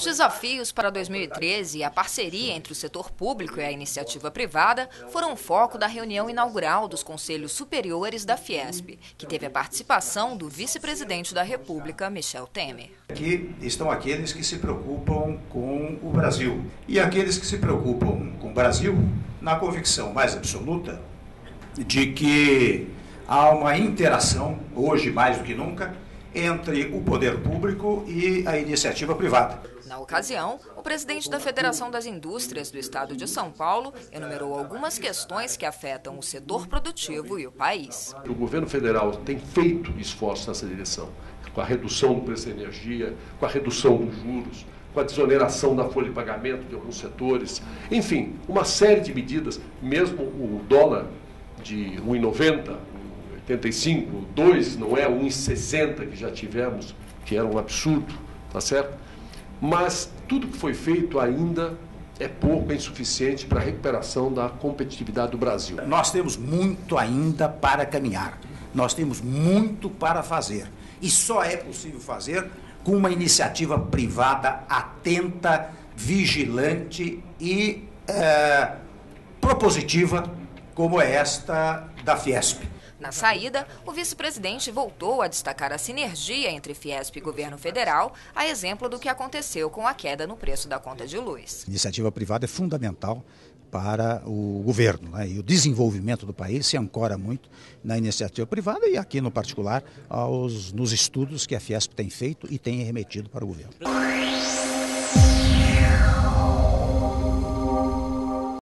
Os desafios para 2013 e a parceria entre o setor público e a iniciativa privada foram o foco da reunião inaugural dos Conselhos Superiores da Fiesp, que teve a participação do vice-presidente da República, Michel Temer. Aqui estão aqueles que se preocupam com o Brasil e aqueles que se preocupam com o Brasil na convicção mais absoluta de que há uma interação, hoje mais do que nunca, entre o poder público e a iniciativa privada. Na ocasião, o presidente da Federação das Indústrias do Estado de São Paulo enumerou algumas questões que afetam o setor produtivo e o país. O governo federal tem feito esforços nessa direção, com a redução do preço da energia, com a redução dos juros, com a desoneração da folha de pagamento de alguns setores, enfim, uma série de medidas, mesmo o dólar de 1,90, 85, 2, não é 1,60 que já tivemos, que era um absurdo, tá certo? Mas tudo que foi feito ainda é pouco, é insuficiente para a recuperação da competitividade do Brasil. Nós temos muito ainda para caminhar, nós temos muito para fazer. E só é possível fazer com uma iniciativa privada atenta, vigilante e é, propositiva, como é esta da Fiesp. Na saída, o vice-presidente voltou a destacar a sinergia entre Fiesp e governo federal, a exemplo do que aconteceu com a queda no preço da conta de luz. A iniciativa privada é fundamental para o governo. Né? E o desenvolvimento do país se ancora muito na iniciativa privada e aqui no particular aos, nos estudos que a Fiesp tem feito e tem remetido para o governo.